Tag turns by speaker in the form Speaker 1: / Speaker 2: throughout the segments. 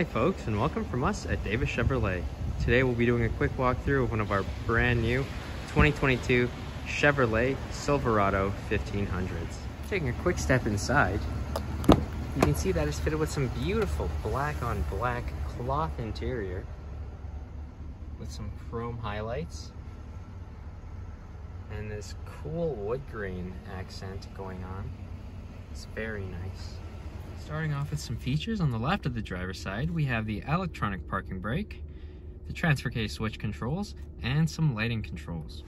Speaker 1: Hi folks and welcome from us at Davis Chevrolet. Today we'll be doing a quick walkthrough of one of our brand new 2022 Chevrolet Silverado 1500s. Taking a quick step inside, you can see that it's fitted with some beautiful black on black cloth interior with some chrome highlights and this cool wood grain accent going on. It's very nice. Starting off with some features on the left of the driver's side, we have the electronic parking brake, the transfer case switch controls, and some lighting controls.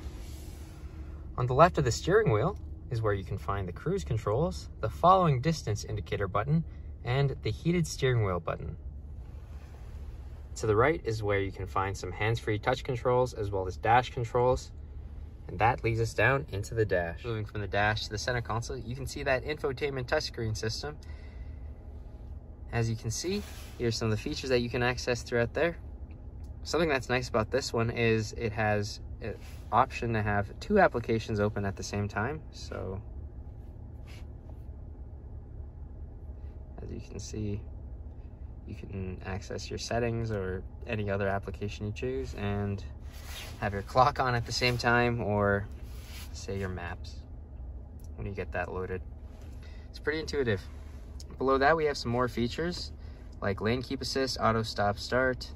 Speaker 1: On the left of the steering wheel is where you can find the cruise controls, the following distance indicator button, and the heated steering wheel button. To the right is where you can find some hands-free touch controls as well as dash controls. And that leads us down into the dash. Moving from the dash to the center console, you can see that infotainment touchscreen system as you can see, here's some of the features that you can access throughout there. Something that's nice about this one is it has an option to have two applications open at the same time. So as you can see, you can access your settings or any other application you choose and have your clock on at the same time or say your maps when you get that loaded. It's pretty intuitive. Below that, we have some more features like lane keep assist, auto stop start.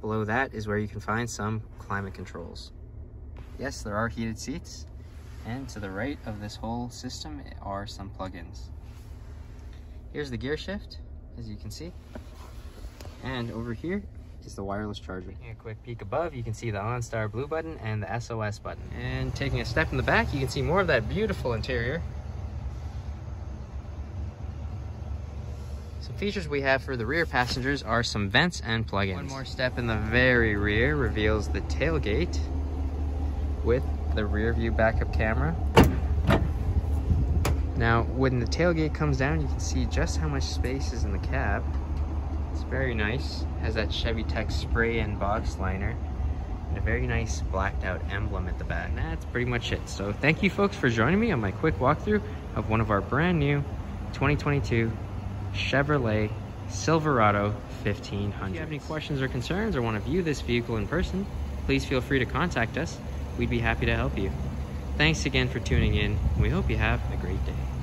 Speaker 1: Below that is where you can find some climate controls. Yes, there are heated seats. And to the right of this whole system are some plugins. Here's the gear shift, as you can see. And over here is the wireless charger. Taking a quick peek above, you can see the OnStar blue button and the SOS button. And taking a step in the back, you can see more of that beautiful interior. Features we have for the rear passengers are some vents and plugins. One more step in the very rear reveals the tailgate with the rear view backup camera. Now, when the tailgate comes down, you can see just how much space is in the cab. It's very nice. Has that Chevytec spray and box liner and a very nice blacked out emblem at the back. And that's pretty much it. So thank you folks for joining me on my quick walkthrough of one of our brand new 2022 Chevrolet Silverado 1500. If you have any questions or concerns or want to view this vehicle in person, please feel free to contact us. We'd be happy to help you. Thanks again for tuning in. We hope you have a great day.